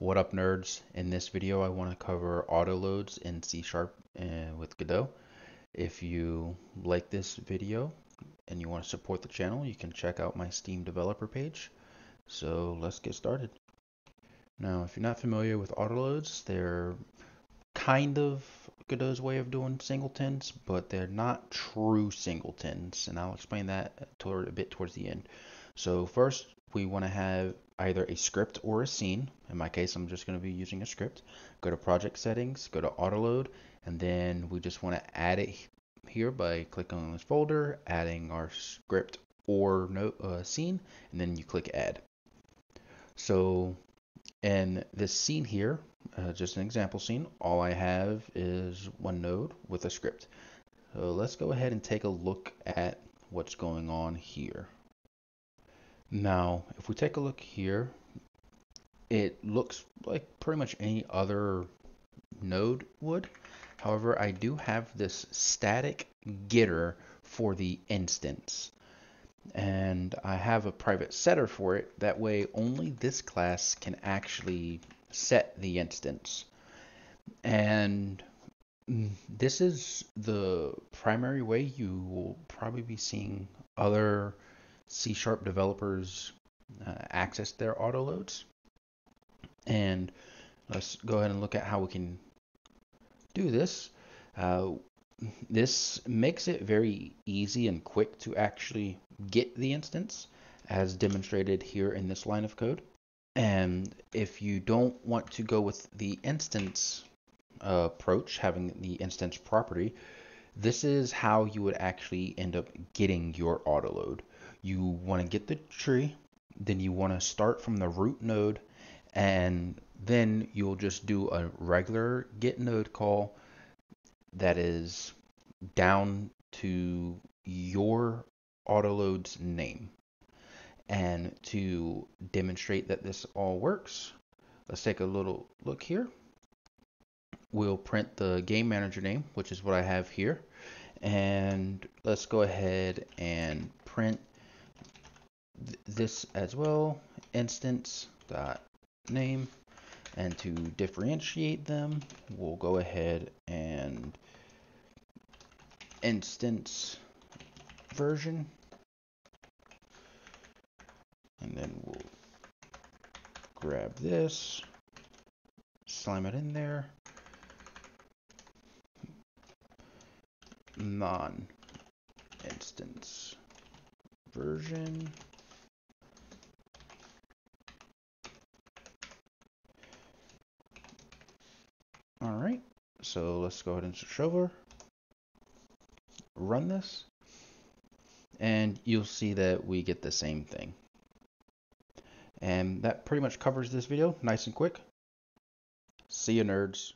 What up nerds? In this video I want to cover auto loads in C Sharp and with Godot. If you like this video and you want to support the channel you can check out my Steam developer page. So let's get started. Now if you're not familiar with auto loads they're kind of Godot's way of doing singletons but they're not true singletons and I'll explain that toward a bit towards the end. So first we want to have either a script or a scene. In my case, I'm just going to be using a script. Go to project settings, go to autoload, and then we just want to add it here by clicking on this folder, adding our script or no, uh, scene, and then you click add. So in this scene here, uh, just an example scene, all I have is one node with a script. So let's go ahead and take a look at what's going on here. Now, if we take a look here, it looks like pretty much any other node would. However, I do have this static getter for the instance. And I have a private setter for it. That way, only this class can actually set the instance. And this is the primary way you will probably be seeing other C Sharp developers uh, access their auto loads. And let's go ahead and look at how we can do this. Uh, this makes it very easy and quick to actually get the instance as demonstrated here in this line of code. And if you don't want to go with the instance uh, approach, having the instance property, this is how you would actually end up getting your auto load you want to get the tree, then you want to start from the root node, and then you'll just do a regular get node call that is down to your autoload's name. And to demonstrate that this all works, let's take a little look here. We'll print the game manager name, which is what I have here. And let's go ahead and print this as well, instance dot name, and to differentiate them, we'll go ahead and instance version, and then we'll grab this, slam it in there, non instance version All right, so let's go ahead and switch over, run this, and you'll see that we get the same thing. And that pretty much covers this video, nice and quick. See you nerds.